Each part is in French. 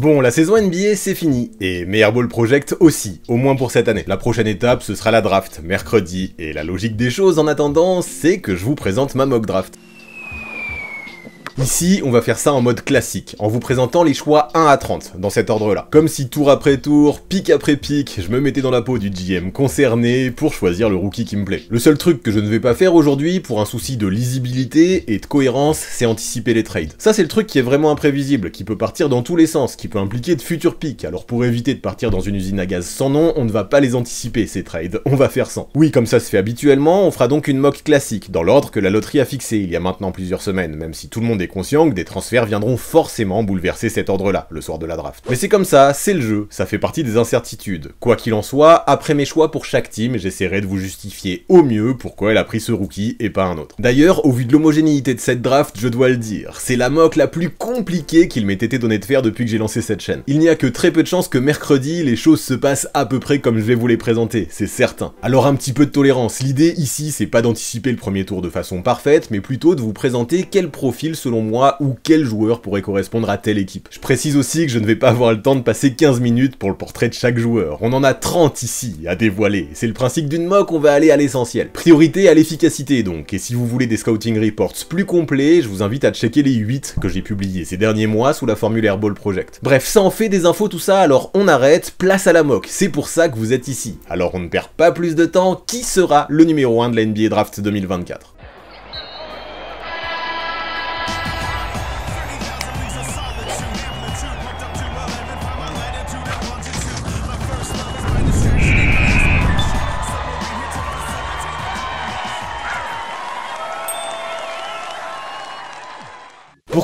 Bon, la saison NBA c'est fini, et Meilleur Ball Project aussi, au moins pour cette année. La prochaine étape, ce sera la draft, mercredi, et la logique des choses en attendant, c'est que je vous présente ma mock draft. Ici, on va faire ça en mode classique, en vous présentant les choix 1 à 30, dans cet ordre-là. Comme si tour après tour, pic après pic, je me mettais dans la peau du GM concerné pour choisir le rookie qui me plaît. Le seul truc que je ne vais pas faire aujourd'hui, pour un souci de lisibilité et de cohérence, c'est anticiper les trades. Ça c'est le truc qui est vraiment imprévisible, qui peut partir dans tous les sens, qui peut impliquer de futurs pics, alors pour éviter de partir dans une usine à gaz sans nom, on ne va pas les anticiper ces trades, on va faire sans. Oui, comme ça se fait habituellement, on fera donc une mock classique, dans l'ordre que la loterie a fixé il y a maintenant plusieurs semaines, même si tout le monde est conscient que des transferts viendront forcément bouleverser cet ordre-là, le soir de la draft. Mais c'est comme ça, c'est le jeu, ça fait partie des incertitudes. Quoi qu'il en soit, après mes choix pour chaque team, j'essaierai de vous justifier au mieux pourquoi elle a pris ce rookie et pas un autre. D'ailleurs, au vu de l'homogénéité de cette draft, je dois le dire, c'est la mock la plus compliquée qu'il m'ait été donné de faire depuis que j'ai lancé cette chaîne. Il n'y a que très peu de chances que mercredi, les choses se passent à peu près comme je vais vous les présenter, c'est certain. Alors un petit peu de tolérance, l'idée ici c'est pas d'anticiper le premier tour de façon parfaite, mais plutôt de vous présenter quel profil selon moi ou quel joueur pourrait correspondre à telle équipe. Je précise aussi que je ne vais pas avoir le temps de passer 15 minutes pour le portrait de chaque joueur. On en a 30 ici à dévoiler. C'est le principe d'une mock, on va aller à l'essentiel. Priorité à l'efficacité donc, et si vous voulez des scouting reports plus complets, je vous invite à checker les 8 que j'ai publiés ces derniers mois sous la formule Airball Project. Bref, ça en fait des infos tout ça, alors on arrête, place à la mock. C'est pour ça que vous êtes ici. Alors on ne perd pas plus de temps, qui sera le numéro 1 de la NBA Draft 2024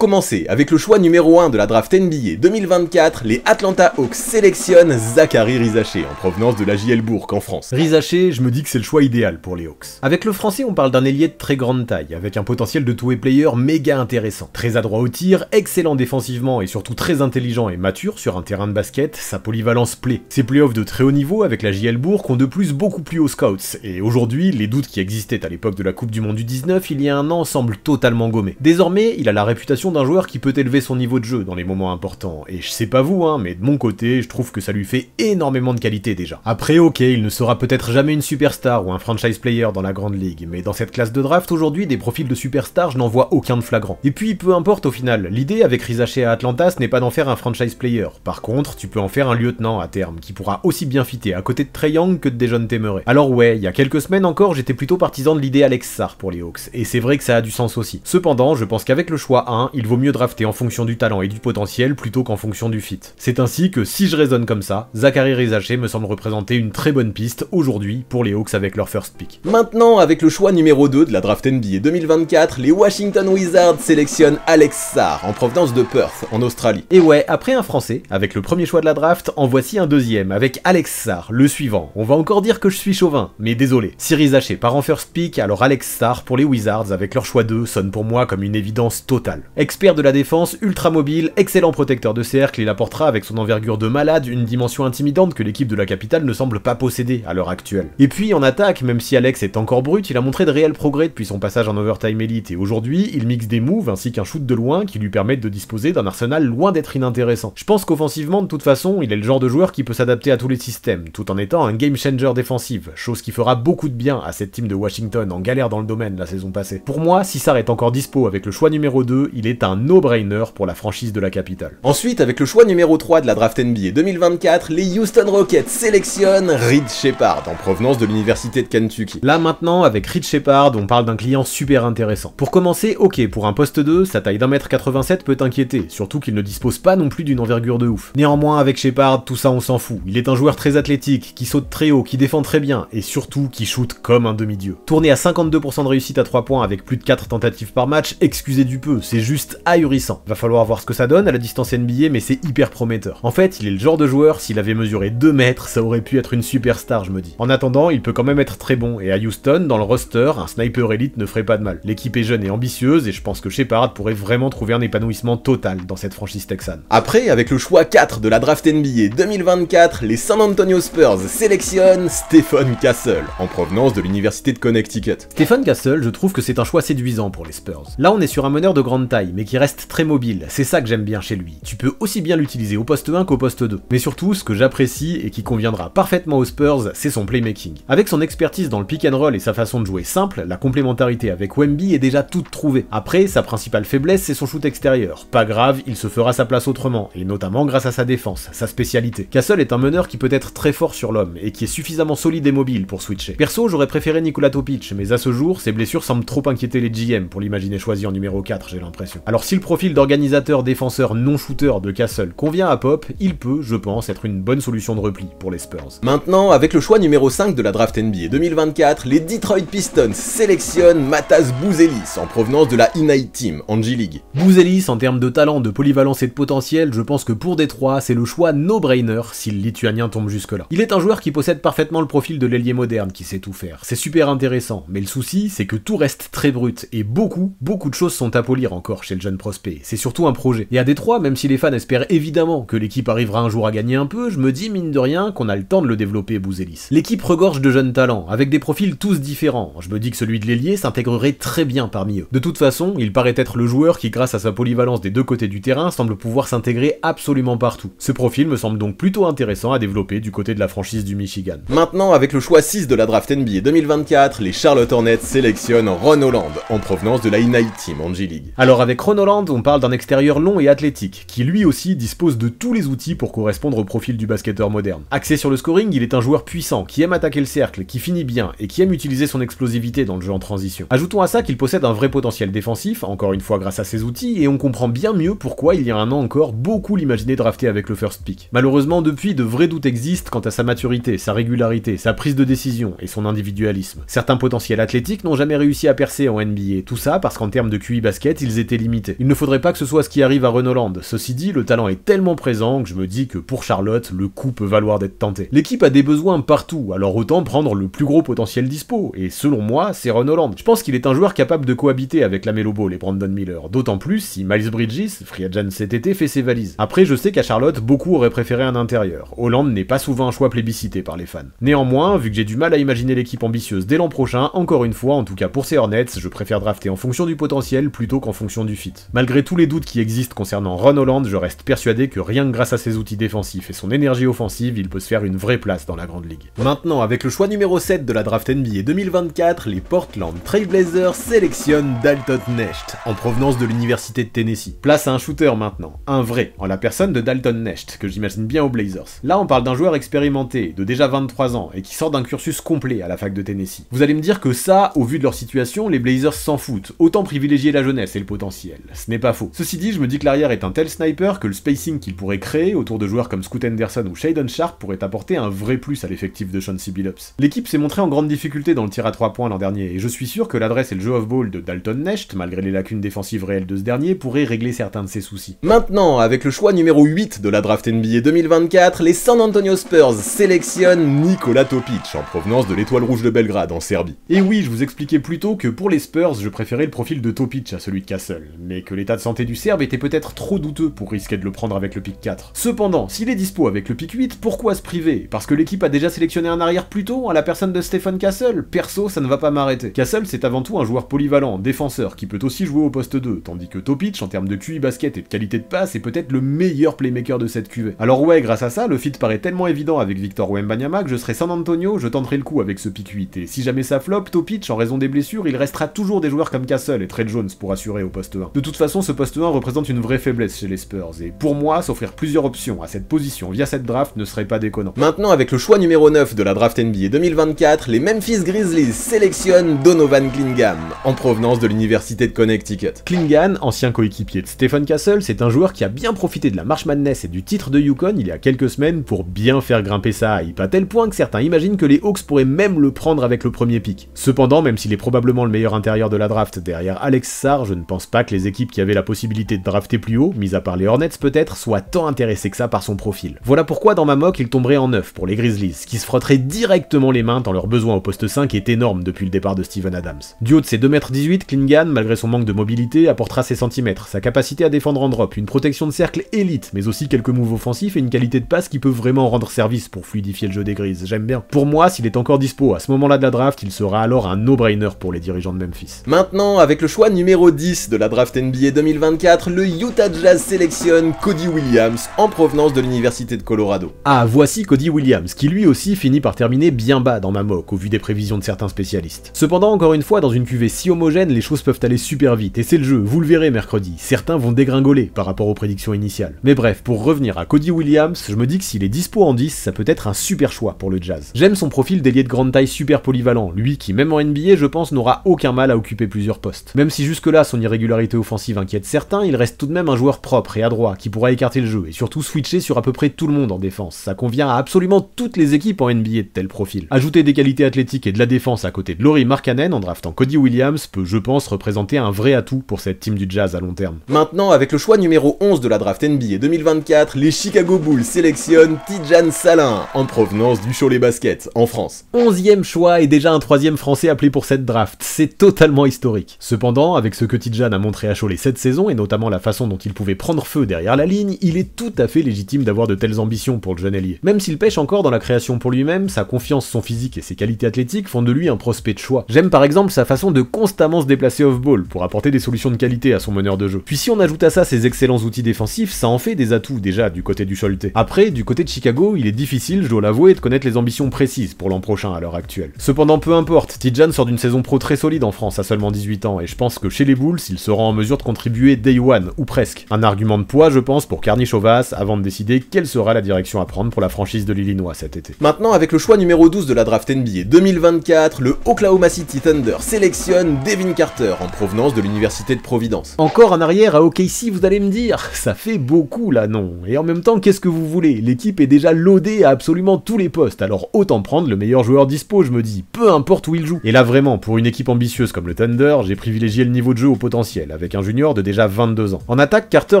commencer, avec le choix numéro 1 de la draft NBA 2024, les Atlanta Hawks sélectionnent Zachary Rizaché en provenance de la JL Bourg en France. Rizaché, je me dis que c'est le choix idéal pour les Hawks. Avec le français, on parle d'un ailier de très grande taille, avec un potentiel de two-way player méga intéressant. Très adroit au tir, excellent défensivement et surtout très intelligent et mature sur un terrain de basket, sa polyvalence plaît. Ses playoffs de très haut niveau avec la JL Bourg ont de plus beaucoup plus aux scouts, et aujourd'hui, les doutes qui existaient à l'époque de la Coupe du Monde du 19 il y a un an semblent totalement gommés. Désormais, il a la réputation d'un joueur qui peut élever son niveau de jeu dans les moments importants, et je sais pas vous, hein, mais de mon côté, je trouve que ça lui fait énormément de qualité déjà. Après, ok, il ne sera peut-être jamais une superstar ou un franchise player dans la grande ligue, mais dans cette classe de draft aujourd'hui, des profils de superstar, je n'en vois aucun de flagrant. Et puis, peu importe au final, l'idée avec Rizaché à Atlanta, ce n'est pas d'en faire un franchise player. Par contre, tu peux en faire un lieutenant à terme, qui pourra aussi bien fitter à côté de Trey Young que de Dejon Temeray. Alors ouais, il y a quelques semaines encore, j'étais plutôt partisan de l'idée Alex Sarr pour les Hawks, et c'est vrai que ça a du sens aussi. Cependant, je pense qu'avec le choix 1, il vaut mieux drafter en fonction du talent et du potentiel plutôt qu'en fonction du fit. C'est ainsi que si je raisonne comme ça, Zachary Rizaché me semble représenter une très bonne piste aujourd'hui pour les Hawks avec leur first pick. Maintenant, avec le choix numéro 2 de la draft NBA 2024, les Washington Wizards sélectionnent Alex Sarr en provenance de Perth, en Australie. Et ouais, après un français, avec le premier choix de la draft, en voici un deuxième, avec Alex Sarr, le suivant. On va encore dire que je suis chauvin, mais désolé. Si Rizaché part en first pick, alors Alex Sarr pour les Wizards avec leur choix 2 sonne pour moi comme une évidence totale. Expert de la défense, ultra mobile, excellent protecteur de cercle, il apportera avec son envergure de malade une dimension intimidante que l'équipe de la capitale ne semble pas posséder à l'heure actuelle. Et puis en attaque, même si Alex est encore brut, il a montré de réels progrès depuis son passage en overtime elite et aujourd'hui, il mixe des moves ainsi qu'un shoot de loin qui lui permettent de disposer d'un arsenal loin d'être inintéressant. Je pense qu'offensivement, de toute façon, il est le genre de joueur qui peut s'adapter à tous les systèmes, tout en étant un game changer défensif, chose qui fera beaucoup de bien à cette team de Washington en galère dans le domaine la saison passée. Pour moi, si Sarr est encore dispo avec le choix numéro 2, il est un no-brainer pour la franchise de la capitale. Ensuite, avec le choix numéro 3 de la draft NBA 2024, les Houston Rockets sélectionnent Reed Shepard en provenance de l'université de Kentucky. Là maintenant, avec Reed Shepard, on parle d'un client super intéressant. Pour commencer, ok, pour un poste 2, sa taille d'un mètre 87 peut inquiéter, surtout qu'il ne dispose pas non plus d'une envergure de ouf. Néanmoins, avec Shepard, tout ça on s'en fout. Il est un joueur très athlétique, qui saute très haut, qui défend très bien, et surtout qui shoot comme un demi-dieu. Tourné à 52% de réussite à 3 points avec plus de 4 tentatives par match, excusez du peu, c'est juste ahurissant. Va falloir voir ce que ça donne à la distance NBA, mais c'est hyper prometteur. En fait, il est le genre de joueur, s'il avait mesuré 2 mètres, ça aurait pu être une superstar, je me dis. En attendant, il peut quand même être très bon, et à Houston, dans le roster, un sniper élite ne ferait pas de mal. L'équipe est jeune et ambitieuse, et je pense que Shepard pourrait vraiment trouver un épanouissement total dans cette franchise texane. Après, avec le choix 4 de la draft NBA 2024, les San Antonio Spurs sélectionnent Stephen Castle, en provenance de l'université de Connecticut. Stephen Castle, je trouve que c'est un choix séduisant pour les Spurs. Là, on est sur un meneur de grande taille, mais qui reste très mobile. C'est ça que j'aime bien chez lui. Tu peux aussi bien l'utiliser au poste 1 qu'au poste 2. Mais surtout, ce que j'apprécie et qui conviendra parfaitement aux Spurs, c'est son playmaking. Avec son expertise dans le pick and roll et sa façon de jouer simple, la complémentarité avec Wemby est déjà toute trouvée. Après, sa principale faiblesse, c'est son shoot extérieur. Pas grave, il se fera sa place autrement, et notamment grâce à sa défense, sa spécialité. Castle est un meneur qui peut être très fort sur l'homme, et qui est suffisamment solide et mobile pour switcher. Perso, j'aurais préféré Nikola Topic, mais à ce jour, ses blessures semblent trop inquiéter les GM pour l'imaginer choisi en numéro 4, j'ai l'impression. Alors si le profil d'organisateur défenseur non-shooter de Castle convient à Pop, il peut, je pense, être une bonne solution de repli pour les Spurs. Maintenant, avec le choix numéro 5 de la draft NBA 2024, les Detroit Pistons sélectionnent Matas Bouzelis en provenance de la Ignite Team en G-League. Bouzelis, en termes de talent, de polyvalence et de potentiel, je pense que pour Détroit, c'est le choix no-brainer si le lituanien tombe jusque-là. Il est un joueur qui possède parfaitement le profil de l'ailier moderne qui sait tout faire. C'est super intéressant, mais le souci, c'est que tout reste très brut et beaucoup, beaucoup de choses sont à polir encore chez le jeune prospect. C'est surtout un projet. Et à Détroit, même si les fans espèrent évidemment que l'équipe arrivera un jour à gagner un peu, je me dis mine de rien qu'on a le temps de le développer Bouzelis. L'équipe regorge de jeunes talents, avec des profils tous différents. Je me dis que celui de l'ailier s'intégrerait très bien parmi eux. De toute façon, il paraît être le joueur qui, grâce à sa polyvalence des deux côtés du terrain, semble pouvoir s'intégrer absolument partout. Ce profil me semble donc plutôt intéressant à développer du côté de la franchise du Michigan. Maintenant, avec le choix 6 de la draft NBA 2024, les Charlotte Hornets sélectionnent Ron Holland, en provenance de la Ignite Team en G-League. Alors avec Ron Holland, on parle d'un extérieur long et athlétique, qui lui aussi dispose de tous les outils pour correspondre au profil du basketteur moderne. Axé sur le scoring, il est un joueur puissant, qui aime attaquer le cercle, qui finit bien, et qui aime utiliser son explosivité dans le jeu en transition. Ajoutons à ça qu'il possède un vrai potentiel défensif, encore une fois grâce à ses outils, et on comprend bien mieux pourquoi il y a un an encore beaucoup l'imaginer drafté avec le first pick. Malheureusement depuis, de vrais doutes existent quant à sa maturité, sa régularité, sa prise de décision et son individualisme. Certains potentiels athlétiques n'ont jamais réussi à percer en NBA, tout ça parce qu'en termes de QI basket, ils étaient limités. Il ne faudrait pas que ce soit ce qui arrive à Renault Ceci dit, le talent est tellement présent que je me dis que pour Charlotte, le coup peut valoir d'être tenté. L'équipe a des besoins partout, alors autant prendre le plus gros potentiel dispo, et selon moi, c'est Renault Je pense qu'il est un joueur capable de cohabiter avec la Melo Ball et Brandon Miller, d'autant plus si Miles Bridges, free agent cet été, fait ses valises. Après, je sais qu'à Charlotte, beaucoup auraient préféré un intérieur. Hollande n'est pas souvent un choix plébiscité par les fans. Néanmoins, vu que j'ai du mal à imaginer l'équipe ambitieuse dès l'an prochain, encore une fois, en tout cas pour ces Hornets, je préfère drafter en fonction du potentiel plutôt qu'en fonction du Malgré tous les doutes qui existent concernant Ron Holland, je reste persuadé que rien que grâce à ses outils défensifs et son énergie offensive, il peut se faire une vraie place dans la grande ligue. Maintenant, avec le choix numéro 7 de la draft NBA 2024, les Portland Trailblazers sélectionnent Dalton Necht, en provenance de l'université de Tennessee. Place à un shooter maintenant, un vrai, en la personne de Dalton Necht, que j'imagine bien aux Blazers. Là, on parle d'un joueur expérimenté, de déjà 23 ans, et qui sort d'un cursus complet à la fac de Tennessee. Vous allez me dire que ça, au vu de leur situation, les Blazers s'en foutent, autant privilégier la jeunesse et le potentiel. Ce n'est pas faux. Ceci dit, je me dis que l'arrière est un tel sniper que le spacing qu'il pourrait créer autour de joueurs comme Scoot Henderson ou Shadon Sharp pourrait apporter un vrai plus à l'effectif de Sean Billups. L'équipe s'est montrée en grande difficulté dans le tir à 3 points l'an dernier, et je suis sûr que l'adresse et le jeu off-ball de Dalton Necht, malgré les lacunes défensives réelles de ce dernier, pourraient régler certains de ses soucis. Maintenant, avec le choix numéro 8 de la draft NBA 2024, les San Antonio Spurs sélectionnent Nikola Topic, en provenance de l'étoile rouge de Belgrade, en Serbie. Et oui, je vous expliquais plus tôt que pour les Spurs, je préférais le profil de Topic à celui de Castle, mais que l'état de santé du Serbe était peut-être trop douteux pour risquer de le prendre avec le pick 4. Cependant, s'il est dispo avec le pick 8, pourquoi se priver? Parce que l'équipe a déjà sélectionné un arrière plus tôt, à la personne de Stephen Castle Perso, ça ne va pas m'arrêter. Castle, c'est avant tout un joueur polyvalent, défenseur, qui peut aussi jouer au poste 2, tandis que Topic, en termes de QI basket et de qualité de passe, est peut-être le meilleur playmaker de cette QV. Alors ouais, grâce à ça, le fit paraît tellement évident avec Victor Wembanyama que je serai San Antonio, je tenterai le coup avec ce pick 8, et si jamais ça flop, Topic, en raison des blessures, il restera toujours des joueurs comme Castle et Trey Jones pour assurer au poste 1. De toute façon, ce poste 1 représente une vraie faiblesse chez les Spurs, et pour moi, s'offrir plusieurs options à cette position via cette draft ne serait pas déconnant. Maintenant, avec le choix numéro 9 de la draft NBA 2024, les Memphis Grizzlies sélectionnent Donovan Klingam, en provenance de l'université de Connecticut. Klingan, ancien coéquipier de Stephen Castle, c'est un joueur qui a bien profité de la March Madness et du titre de Yukon il y a quelques semaines pour bien faire grimper sa hype, à tel point que certains imaginent que les Hawks pourraient même le prendre avec le premier pick. Cependant, même s'il est probablement le meilleur intérieur de la draft derrière Alex Sarr, je ne pense pas que les équipes qui avaient la possibilité de drafter plus haut, mis à part les Hornets peut-être, soient tant intéressées que ça par son profil. Voilà pourquoi dans ma mock il tomberait en 9 pour les Grizzlies, qui se frotteraient directement les mains tant leur besoin au poste 5 est énorme depuis le départ de Steven Adams. Du haut de ses 2m18, Klingan, malgré son manque de mobilité, apportera ses centimètres, sa capacité à défendre en drop, une protection de cercle élite, mais aussi quelques moves offensifs et une qualité de passe qui peut vraiment rendre service pour fluidifier le jeu des Grises, j'aime bien. Pour moi, s'il est encore dispo à ce moment-là de la draft, il sera alors un no-brainer pour les dirigeants de Memphis. Maintenant, avec le choix numéro 10 de la draft draft NBA 2024, le Utah Jazz sélectionne Cody Williams en provenance de l'université de Colorado. Ah, voici Cody Williams, qui lui aussi finit par terminer bien bas dans ma moque, au vu des prévisions de certains spécialistes. Cependant, encore une fois, dans une cuvée si homogène, les choses peuvent aller super vite, et c'est le jeu, vous le verrez mercredi, certains vont dégringoler par rapport aux prédictions initiales. Mais bref, pour revenir à Cody Williams, je me dis que s'il est dispo en 10, ça peut être un super choix pour le Jazz. J'aime son profil d'ailier de grande taille super polyvalent, lui qui même en NBA je pense n'aura aucun mal à occuper plusieurs postes. Même si jusque-là son irrégularité offensive inquiète certains, il reste tout de même un joueur propre et adroit qui pourra écarter le jeu et surtout switcher sur à peu près tout le monde en défense. Ça convient à absolument toutes les équipes en NBA de tel profil. Ajouter des qualités athlétiques et de la défense à côté de Laurie Markkanen en draftant Cody Williams peut je pense représenter un vrai atout pour cette team du Jazz à long terme. Maintenant avec le choix numéro 11 de la draft NBA 2024, les Chicago Bulls sélectionnent Tijan Salin en provenance du Cholet Basket en France. 11 choix et déjà un troisième français appelé pour cette draft, c'est totalement historique. Cependant, avec ce que Tijan a montré à Cholet cette saison, et notamment la façon dont il pouvait prendre feu derrière la ligne, il est tout à fait légitime d'avoir de telles ambitions pour le jeune ailier. Même s'il pêche encore dans la création pour lui-même, sa confiance, son physique et ses qualités athlétiques font de lui un prospect de choix. J'aime par exemple sa façon de constamment se déplacer off-ball pour apporter des solutions de qualité à son meneur de jeu. Puis si on ajoute à ça ses excellents outils défensifs, ça en fait des atouts déjà du côté du Cholet. Après, du côté de Chicago, il est difficile, je dois l'avouer, de connaître les ambitions précises pour l'an prochain à l'heure actuelle. Cependant, peu importe, Tijan sort d'une saison pro très solide en France à seulement 18 ans, et je pense que chez les Bulls, il sera en mesure de contribuer day one, ou presque. Un argument de poids, je pense, pour Carney Chauvas, avant de décider quelle sera la direction à prendre pour la franchise de l'Illinois cet été. Maintenant, avec le choix numéro 12 de la draft NBA 2024, le Oklahoma City Thunder sélectionne Devin Carter, en provenance de l'Université de Providence. Encore en arrière à OKC, vous allez me dire, ça fait beaucoup là, non Et en même temps, qu'est-ce que vous voulez? L'équipe est déjà loadée à absolument tous les postes, alors autant prendre le meilleur joueur dispo, je me dis, peu importe où il joue. Et là vraiment, pour une équipe ambitieuse comme le Thunder, j'ai privilégié le niveau de jeu au potentiel, avec un junior de déjà 22 ans. En attaque, Carter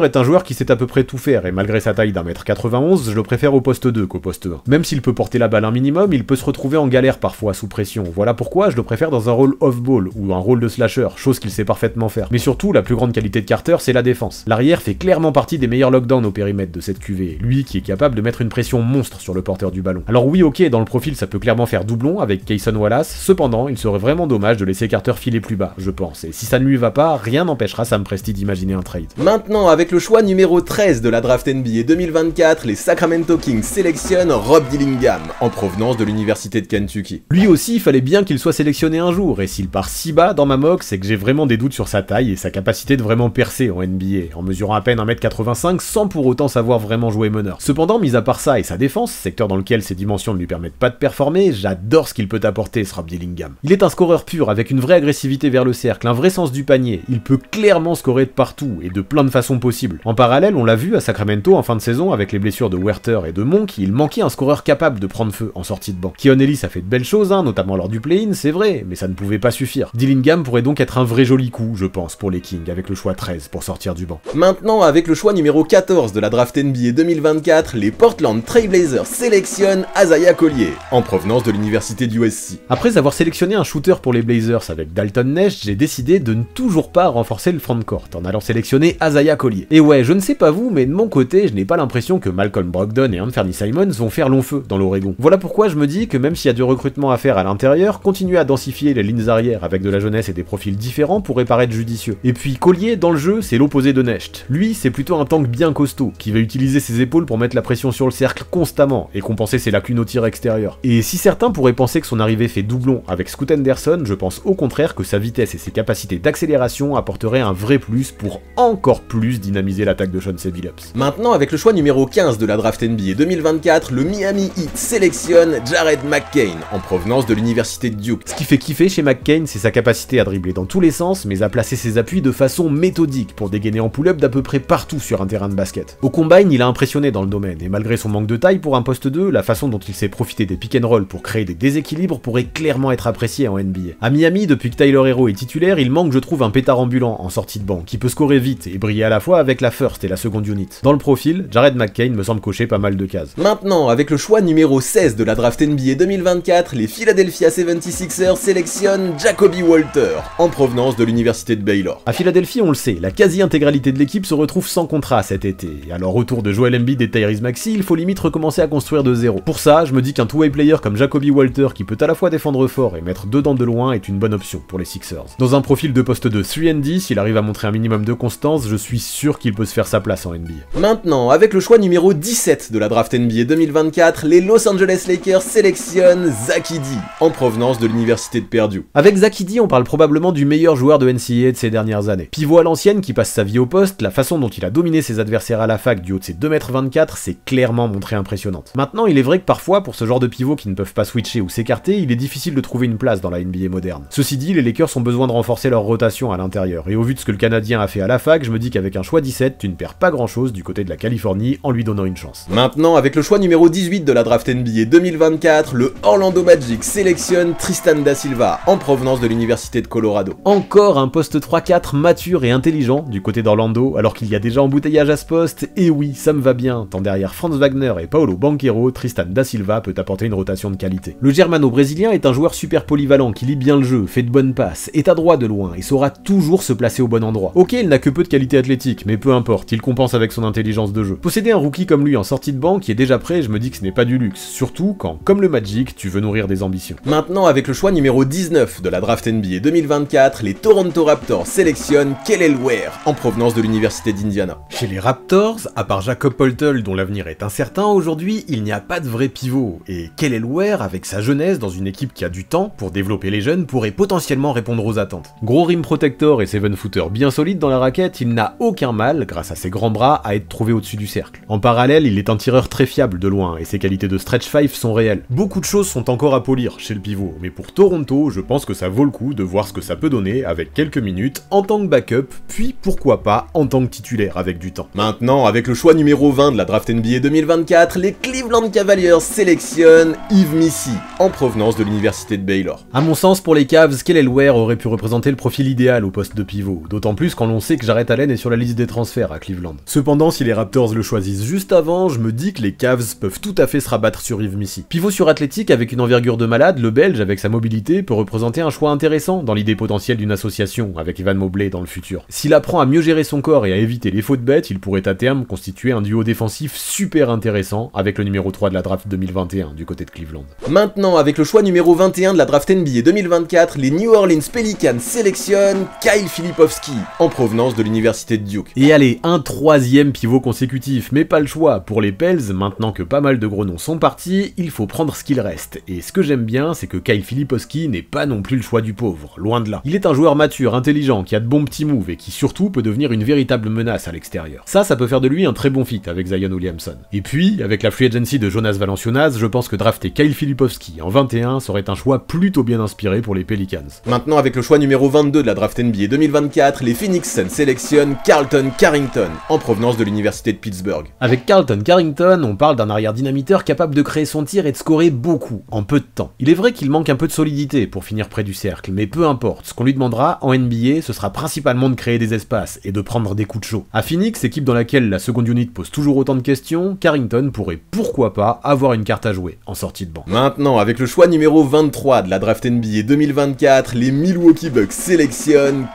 est un joueur qui sait à peu près tout faire, et malgré sa taille d'un mètre 91, je le préfère au poste 2 qu'au poste 1. Même s'il peut porter la balle un minimum, il peut se retrouver en galère parfois sous pression. Voilà pourquoi je le préfère dans un rôle off-ball, ou un rôle de slasher, chose qu'il sait parfaitement faire. Mais surtout, la plus grande qualité de Carter, c'est la défense. L'arrière fait clairement partie des meilleurs lockdowns au périmètre de cette QV, lui qui est capable de mettre une pression monstre sur le porteur du ballon. Alors oui, ok, dans le profil, ça peut clairement faire doublon avec Kayson Wallace, cependant, il serait vraiment dommage de laisser Carter filer plus bas, je pense, et si ça ne lui va pas, rien n'empêchera Sam Presti d'imaginer un trade. Maintenant, avec le choix numéro 13 de la draft NBA 2024, les Sacramento Kings sélectionnent Rob Dillingham, en provenance de l'université de Kentucky. Lui aussi, il fallait bien qu'il soit sélectionné un jour, et s'il part si bas dans ma mock, c'est que j'ai vraiment des doutes sur sa taille et sa capacité de vraiment percer en NBA, en mesurant à peine 1m85 sans pour autant savoir vraiment jouer meneur. Cependant, mis à part ça et sa défense, secteur dans lequel ses dimensions ne lui permettent pas de performer, j'adore ce qu'il peut apporter ce Rob Dillingham. Il est un scoreur pur avec une vraie agressivité vers le cercle, un vrai sens du panier, il peut clairement scorer de partout et de plein de façons possibles. En parallèle, on l'a vu à Sacramento en fin de saison avec les blessures de Werther et de Monk, il manquait un scoreur capable de prendre feu en sortie de banc. Keon Ellis a fait de belles choses, hein, notamment lors du play-in, c'est vrai, mais ça ne pouvait pas suffire. Dillingham pourrait donc être un vrai joli coup, je pense, pour les Kings, avec le choix 13 pour sortir du banc. Maintenant, avec le choix numéro 14 de la draft NBA 2024, les Portland Trailblazers sélectionnent Azaya Collier, en provenance de l'université du USC. Après avoir sélectionné un shooter pour les Blazers avec Dalton Nash, j'ai décidé de ne toujours pas renforcer le frontcourt en allant sélectionner Azaya Collier. Et ouais, je ne sais pas vous, mais de mon côté, je n'ai pas l'impression que Malcolm Brogdon et Anthony Simons vont faire long feu dans l'Oregon. Voilà pourquoi je me dis que même s'il y a du recrutement à faire à l'intérieur, continuer à densifier les lignes arrière avec de la jeunesse et des profils différents pourrait paraître judicieux. Et puis Collier, dans le jeu, c'est l'opposé de Necht. Lui, c'est plutôt un tank bien costaud, qui va utiliser ses épaules pour mettre la pression sur le cercle constamment et compenser ses lacunes au tir extérieur. Et si certains pourraient penser que son arrivée fait doublon avec Scoot Henderson, je pense au contraire que sa vitesse et ses capacités d'accélération apporteraient un vrai plus pour encore plus dynamiser l'attaque de Sean Billups. Maintenant, avec le choix numéro 15 de la draft NBA 2024, le Miami Heat sélectionne Jared McCain, en provenance de l'université de Duke. Ce qui fait kiffer chez McCain, c'est sa capacité à dribbler dans tous les sens, mais à placer ses appuis de façon méthodique pour dégainer en pull-up d'à peu près partout sur un terrain de basket. Au combine, il a impressionné dans le domaine, et malgré son manque de taille pour un poste 2, la façon dont il s'est profité des pick and roll pour créer des déséquilibres pourrait clairement être apprécié en NBA. À Miami, depuis que Tyler Hero est titulaire, il manque, je trouve, un pétard ambulant en sortie de banc, qui peut scorer vite et briller à la fois avec la first et la seconde unit. Dans le profil, Jared McCain me semble cocher pas mal de cases. Maintenant, avec le choix numéro 16 de la draft NBA 2024, les Philadelphia 76ers sélectionnent Jacoby Walter, en provenance de l'université de Baylor. À Philadelphie, on le sait, la quasi-intégralité de l'équipe se retrouve sans contrat cet été, alors autour de Joel Embiid et Tyrese Maxey, il faut limite recommencer à construire de zéro. Pour ça, je me dis qu'un two-way player comme Jacoby Walter, qui peut à la fois défendre fort et mettre dedans de loin, est une bonne option pour les Sixers. Dans un profil de poste de 3D, si s'il arrive à montrer un minimum de constance, je suis sûr qu'il peut se faire sa place en NBA. Maintenant, avec le choix numéro 17 de la draft NBA 2024, les Los Angeles Lakers sélectionnent Zakidi, en provenance de l'université de Purdue. Avec Zakidi, on parle probablement du meilleur joueur de NCAA de ces dernières années. Pivot à l'ancienne qui passe sa vie au poste, la façon dont il a dominé ses adversaires à la fac du haut de ses 2m24 s'est clairement montré impressionnante. Maintenant, il est vrai que parfois, pour ce genre de pivot qui ne peuvent pas switcher ou s'écarter, il est difficile de trouver une place dans la NBA moderne. Ceci dit, les Lakers ont besoin de renforcer leur rotation à l'intérieur, et au vu de ce que le Canadien a fait à la fac, je me dis qu'avec un choix 17, tu ne perds pas grand chose du côté de la Californie en lui donnant une chance. Maintenant, avec le choix numéro 18 de la draft NBA 2024, le Orlando Magic sélectionne Tristan Da Silva, en provenance de l'université de Colorado. Encore un poste 3-4 mature et intelligent du côté d'Orlando, alors qu'il y a déjà embouteillage à ce poste, et oui, ça me va bien, tant derrière Franz Wagner et Paolo Banquero, Tristan Da Silva peut apporter une rotation de qualité. Le germano-brésilien est un joueur super polyvalent qui lit bien le jeu, fait de bonnes passes, est à droit de loin et saura toujours se placer au bon endroit. Ok, il n'a que peu de qualité athlétique, mais peu importe, il compense avec son intelligence de jeu. Posséder un rookie comme lui en sortie de banque est déjà prêt, je me dis que ce n'est pas du luxe, surtout quand, comme le Magic, tu veux nourrir des ambitions. Maintenant, avec le choix numéro 19 de la draft NBA 2024, les Toronto Raptors sélectionnent Kellelware en provenance de l'université d'Indiana. Chez les Raptors, à part Jacob Poltel dont l'avenir est incertain, aujourd'hui il n'y a pas de vrai pivot, et Kellelware, avec sa jeunesse dans une équipe qui a du temps pour développer les jeunes, pourrait potentiellement répondre aux attentes. Gros rim protector et 7 footeur bien solide dans la raquette, il n'a aucun mal, grâce à ses grands bras, à être trouvé au-dessus du cercle. En parallèle, il est un tireur très fiable de loin, et ses qualités de stretch 5 sont réelles. Beaucoup de choses sont encore à polir chez le pivot, mais pour Toronto, je pense que ça vaut le coup de voir ce que ça peut donner avec quelques minutes en tant que backup, puis pourquoi pas en tant que titulaire avec du temps. Maintenant, avec le choix numéro 20 de la draft NBA 2024, les Cleveland Cavaliers sélectionnent Yves Missy, en provenance de l'université de Baylor. À mon sens, pour les Cavs, Kelly aurait pu représenter le profil idéal au poste de pivot d'autant plus quand l'on sait que Jarrett Allen est sur la liste des transferts à Cleveland. Cependant, si les Raptors le choisissent juste avant, je me dis que les Cavs peuvent tout à fait se rabattre sur Yves Missy. Pivot surathlétique avec une envergure de malade, le Belge, avec sa mobilité, peut représenter un choix intéressant dans l'idée potentielle d'une association avec Evan Mobley dans le futur. S'il apprend à mieux gérer son corps et à éviter les fautes bêtes, il pourrait à terme constituer un duo défensif super intéressant avec le numéro 3 de la draft 2021 du côté de Cleveland. Maintenant, avec le choix numéro 21 de la draft NBA 2024, les New Orleans Pelicans sélectionnent Kyle En provenance de l'université de Duke. Et allez, un troisième pivot consécutif, mais pas le choix. Pour les Pels, maintenant que pas mal de gros noms sont partis, il faut prendre ce qu'il reste. Et ce que j'aime bien, c'est que Kyle Filipowski n'est pas non plus le choix du pauvre, loin de là. Il est un joueur mature, intelligent, qui a de bons petits moves et qui surtout peut devenir une véritable menace à l'extérieur. Ça, ça peut faire de lui un très bon fit avec Zion Williamson. Et puis, avec la free agency de Jonas Valanciunas, je pense que drafter Kyle Filipowski en 21 serait un choix plutôt bien inspiré pour les Pelicans. Maintenant, avec le choix numéro 22 de la draft NBA 2024, les Phoenix Suns sélectionnent Carlton Carrington, en provenance de l'université de Pittsburgh. Avec Carlton Carrington, on parle d'un arrière dynamiteur capable de créer son tir et de scorer beaucoup, en peu de temps. Il est vrai qu'il manque un peu de solidité pour finir près du cercle, mais peu importe, ce qu'on lui demandera en NBA, ce sera principalement de créer des espaces et de prendre des coups de chaud. À Phoenix, équipe dans laquelle la seconde unit pose toujours autant de questions, Carrington pourrait pourquoi pas avoir une carte à jouer en sortie de banc. Maintenant, avec le choix numéro 23 de la draft NBA 2024, les Milwaukee Bucks sélectionnent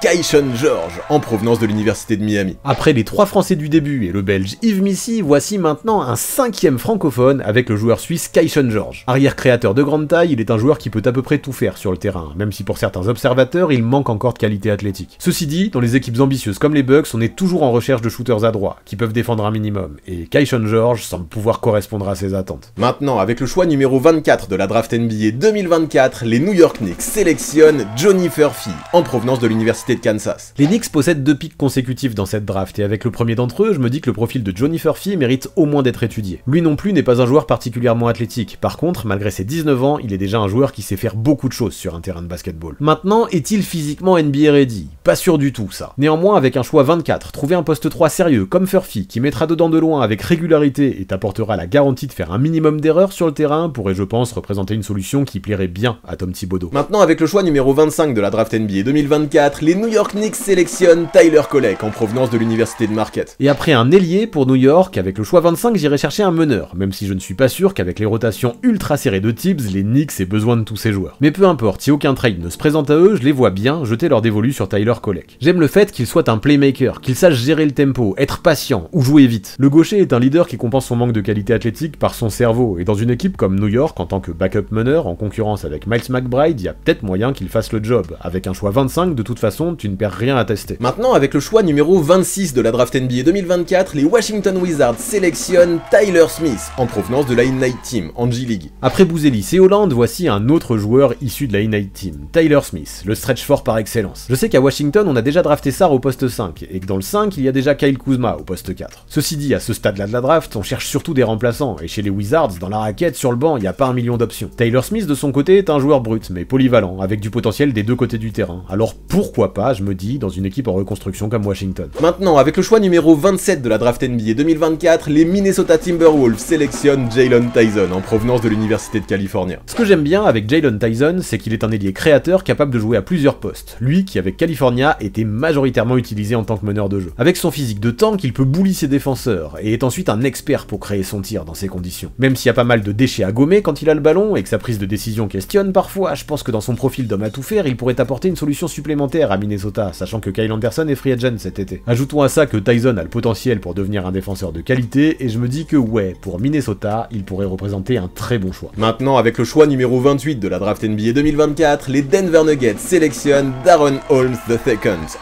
George, en provenance de l'université de Miami. Après les trois Français du début et le Belge Yves Missy, voici maintenant un cinquième francophone avec le joueur suisse Kaishon George. Arrière créateur de grande taille, il est un joueur qui peut à peu près tout faire sur le terrain, même si pour certains observateurs, il manque encore de qualité athlétique. Ceci dit, dans les équipes ambitieuses comme les Bucks, on est toujours en recherche de shooters à droit, qui peuvent défendre un minimum, et Kaishon George semble pouvoir correspondre à ces attentes. Maintenant, avec le choix numéro 24 de la draft NBA 2024, les New York Knicks sélectionnent Johnny Furphy, en provenance de l'université de Kansas. Les Knicks possèdent deux pics consécutifs dans cette draft, et avec le premier d'entre eux, je me dis que le profil de Johnny Furphy mérite au moins d'être étudié. Lui non plus n'est pas un joueur particulièrement athlétique, par contre, malgré ses 19 ans, il est déjà un joueur qui sait faire beaucoup de choses sur un terrain de basketball. Maintenant, est-il physiquement NBA ready? Pas sûr du tout ça. Néanmoins, avec un choix 24, trouver un poste 3 sérieux comme Furphy, qui mettra dedans de loin avec régularité et t'apportera la garantie de faire un minimum d'erreurs sur le terrain, pourrait je pense représenter une solution qui plairait bien à Tom Thibodeau. Maintenant, avec le choix numéro 25 de la draft NBA 2024, les New York Knicks sélectionnent Tyler Kolek en provenance de l'université de Marquette. Et après un ailier pour New York, avec le choix 25, j'irai chercher un meneur, même si je ne suis pas sûr qu'avec les rotations ultra serrées de Tibbs, les Knicks aient besoin de tous ces joueurs. Mais peu importe, si aucun trade ne se présente à eux, je les vois bien jeter leur dévolu sur Tyler Kolek. J'aime le fait qu'il soit un playmaker, qu'il sache gérer le tempo, être patient ou jouer vite. Le gaucher est un leader qui compense son manque de qualité athlétique par son cerveau, et dans une équipe comme New York, en tant que backup meneur, en concurrence avec Miles McBride, il y a peut-être moyen qu'il fasse le job. Avec un choix 25, de toute façon, tu ne perds rien à tester. Maintenant, avec le choix numéro 26 de la draft NBA 2024, les Washington Wizards sélectionnent Tyler Smith, en provenance de la In-Night Team, en G-League. Après Bouzelis et Hollande, voici un autre joueur issu de la In-Night Team, Tyler Smith, le stretch fort par excellence. Je sais qu'à Washington, on a déjà drafté Sar au poste 5, et que dans le 5, il y a déjà Kyle Kuzma au poste 4. Ceci dit, à ce stade-là de la draft, on cherche surtout des remplaçants, et chez les Wizards, dans la raquette, sur le banc, il n'y a pas un million d'options. Taylor Smith, de son côté, est un joueur brut, mais polyvalent, avec du potentiel des deux côtés du terrain. Alors pourquoi pas, je me dans une équipe en reconstruction comme Washington. Maintenant, avec le choix numéro 27 de la draft NBA 2024, les Minnesota Timberwolves sélectionnent Jalen Tyson, en provenance de l'Université de Californie. Ce que j'aime bien avec Jalen Tyson, c'est qu'il est un ailier créateur capable de jouer à plusieurs postes. Lui, qui avec California, était majoritairement utilisé en tant que meneur de jeu. Avec son physique de tank, il peut bully ses défenseurs, et est ensuite un expert pour créer son tir dans ces conditions. Même s'il y a pas mal de déchets à gommer quand il a le ballon, et que sa prise de décision questionne parfois, je pense que dans son profil d'homme à tout faire, il pourrait apporter une solution supplémentaire à Minnesota, sachant que Kyle Anderson est free agent cet été. Ajoutons à ça que Tyson a le potentiel pour devenir un défenseur de qualité, et je me dis que ouais, pour Minnesota, il pourrait représenter un très bon choix. Maintenant, avec le choix numéro 28 de la draft NBA 2024, les Denver Nuggets sélectionnent Darren Holmes II,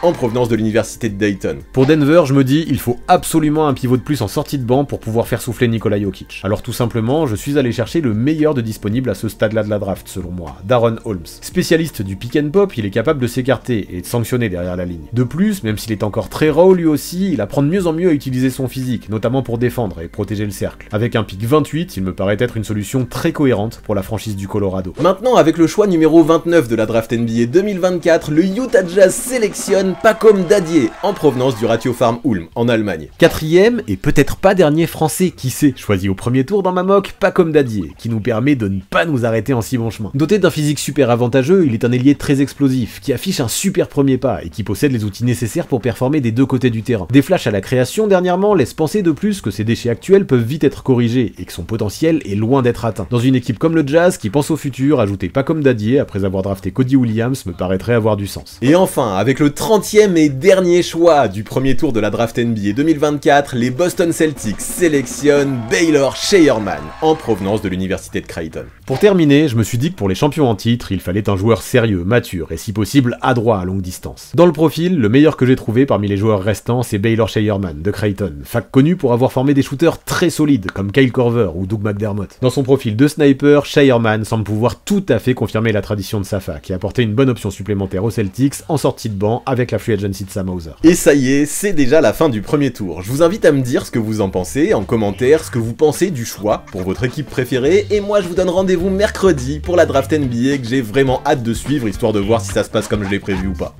en provenance de l'université de Dayton. Pour Denver, je me dis, il faut absolument un pivot de plus en sortie de banc pour pouvoir faire souffler Nikola Jokic. Alors tout simplement, je suis allé chercher le meilleur de disponible à ce stade-là de la draft, selon moi, Darren Holmes. Spécialiste du pick and pop, il est capable de s'écarter et de sanctionner derrière la ligne. De plus, même s'il est encore très raw lui aussi, il apprend de mieux en mieux à utiliser son physique, notamment pour défendre et protéger le cercle. Avec un pick 28, il me paraît être une solution très cohérente pour la franchise du Colorado. Maintenant, avec le choix numéro 29 de la draft NBA 2024, le Utah Jazz sélectionne Pacom Dadier, en provenance du Ratio Farm Ulm, en Allemagne. Quatrième, et peut-être pas dernier français, qui sait, choisi au premier tour dans ma mock, Pacom Dadier, qui nous permet de ne pas nous arrêter en si bon chemin. Doté d'un physique super avantageux, il est un ailier très explosif, qui affiche un super premier pas, et qui possède les outils nécessaires pour performer des deux côtés du terrain. Des flashs à la création dernièrement laissent penser de plus que ses déchets actuels peuvent vite être corrigés, et que son potentiel est loin d'être atteint. Dans une équipe comme le Jazz, qui pense au futur, ajouter Pacom Dadier, après avoir drafté Cody Williams, me paraîtrait avoir du sens. Et enfin, avec le 30e et dernier choix du premier tour de la draft NBA 2024, les Boston Celtics sélectionnent Baylor Scheierman, en provenance de l'université de Creighton. Pour terminer, je me suis dit que pour les champions en titre, il fallait un joueur sérieux, mature et si possible adroit à longue distance. Dans le profil, le meilleur que j'ai trouvé parmi les joueurs restants, c'est Baylor Scheierman de Creighton, fac connu pour avoir formé des shooters très solides comme Kyle Korver ou Doug McDermott. Dans son profil de sniper, Scheierman semble pouvoir tout à fait confirmer la tradition de sa fac et apporter une bonne option supplémentaire aux Celtics en sortie de banc avec la free agency de Sam Hauser. Et ça y est, c'est déjà la fin du premier tour. Je vous invite à me dire ce que vous en pensez en commentaire, ce que vous pensez du choix pour votre équipe préférée, et moi je vous donne rendez-vous mercredi pour la draft NBA que j'ai vraiment hâte de suivre, histoire de voir si ça se passe comme je l'ai prévu ou pas.